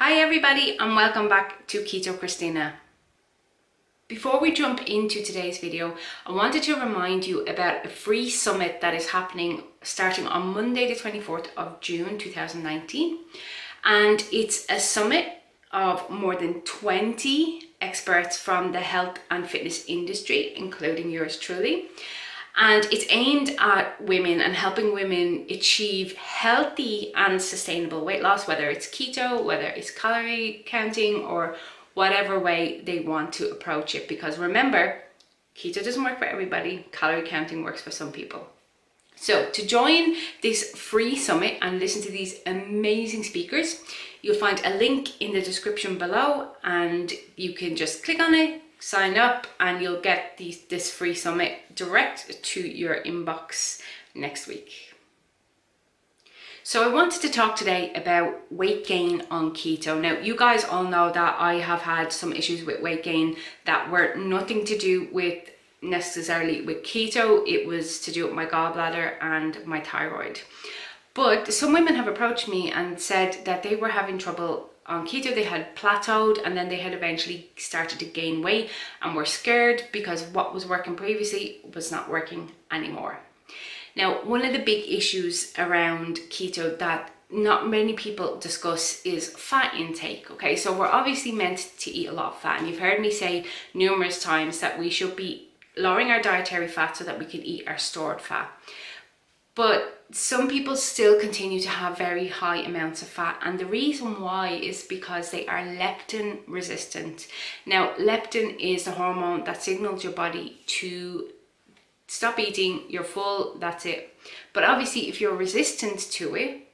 Hi everybody and welcome back to Keto Christina. Before we jump into today's video, I wanted to remind you about a free summit that is happening starting on Monday the 24th of June 2019 and it's a summit of more than 20 experts from the health and fitness industry including yours truly and it's aimed at women and helping women achieve healthy and sustainable weight loss, whether it's keto, whether it's calorie counting, or whatever way they want to approach it. Because remember, keto doesn't work for everybody, calorie counting works for some people. So to join this free summit and listen to these amazing speakers, you'll find a link in the description below and you can just click on it, sign up and you'll get this free summit direct to your inbox next week. So I wanted to talk today about weight gain on keto. Now, you guys all know that I have had some issues with weight gain that were nothing to do with necessarily with keto. It was to do with my gallbladder and my thyroid. But some women have approached me and said that they were having trouble on keto they had plateaued and then they had eventually started to gain weight and were scared because what was working previously was not working anymore. Now, one of the big issues around keto that not many people discuss is fat intake. Okay, so we're obviously meant to eat a lot of fat, and you've heard me say numerous times that we should be lowering our dietary fat so that we can eat our stored fat. But some people still continue to have very high amounts of fat and the reason why is because they are leptin resistant. Now leptin is the hormone that signals your body to stop eating, you're full, that's it. But obviously if you're resistant to it,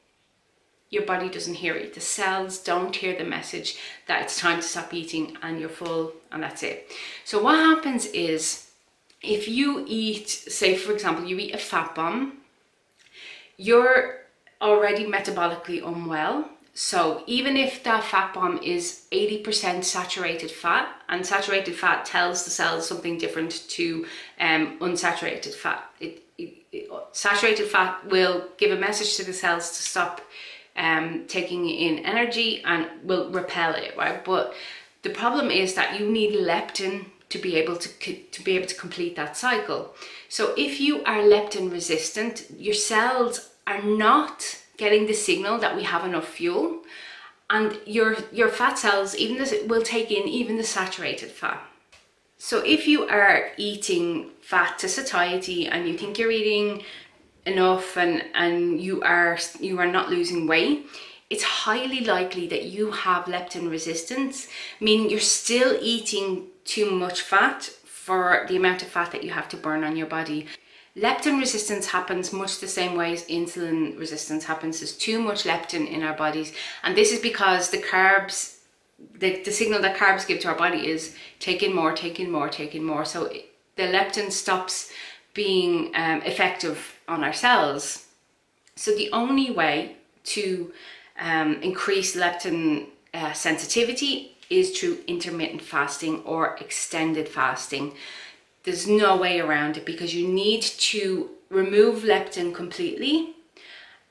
your body doesn't hear it. The cells don't hear the message that it's time to stop eating and you're full and that's it. So what happens is if you eat, say for example, you eat a fat bomb, you're already metabolically unwell. So even if that fat bomb is 80% saturated fat, and saturated fat tells the cells something different to um, unsaturated fat. It, it, it, saturated fat will give a message to the cells to stop um, taking in energy and will repel it, right? But the problem is that you need leptin to be able to, to be able to complete that cycle. So if you are leptin resistant, your cells are not getting the signal that we have enough fuel and your your fat cells even this will take in even the saturated fat. So if you are eating fat to satiety and you think you're eating enough and and you are you are not losing weight, it's highly likely that you have leptin resistance, meaning you're still eating too much fat for the amount of fat that you have to burn on your body. Leptin resistance happens much the same way as insulin resistance happens. There's too much leptin in our bodies. And this is because the carbs, the, the signal that carbs give to our body is taking more, taking more, taking more. So the leptin stops being um, effective on our cells. So the only way to um, increase leptin uh, sensitivity is through intermittent fasting or extended fasting. There's no way around it because you need to remove leptin completely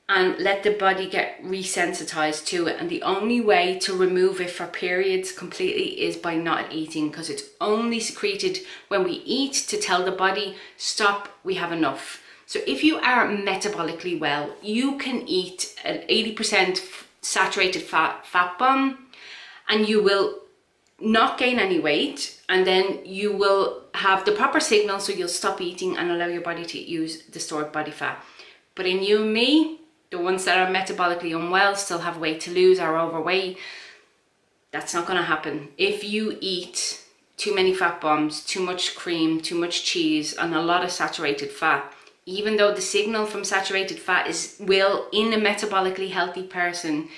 and let the body get resensitized to it. And the only way to remove it for periods completely is by not eating because it's only secreted when we eat to tell the body, stop, we have enough. So if you are metabolically well, you can eat an 80% saturated fat fat bomb and you will not gain any weight and then you will have the proper signal so you'll stop eating and allow your body to use the stored body fat. But in you and me, the ones that are metabolically unwell, still have weight to lose, are overweight, that's not going to happen. If you eat too many fat bombs, too much cream, too much cheese, and a lot of saturated fat, even though the signal from saturated fat is will in a metabolically healthy person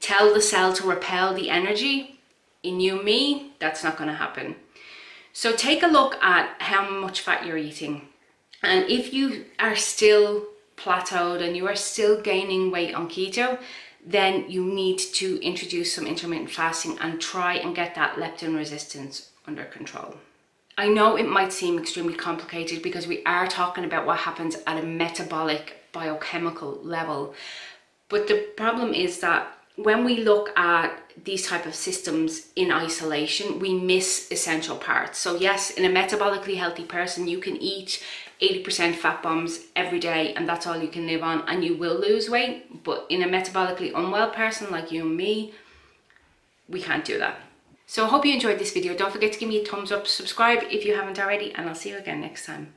tell the cell to repel the energy, in you me, that's not going to happen. So take a look at how much fat you're eating. And if you are still plateaued and you are still gaining weight on keto, then you need to introduce some intermittent fasting and try and get that leptin resistance under control. I know it might seem extremely complicated because we are talking about what happens at a metabolic biochemical level, but the problem is that when we look at these type of systems in isolation, we miss essential parts. So yes, in a metabolically healthy person, you can eat 80% fat bombs every day and that's all you can live on and you will lose weight. But in a metabolically unwell person like you and me, we can't do that. So I hope you enjoyed this video. Don't forget to give me a thumbs up, subscribe if you haven't already, and I'll see you again next time.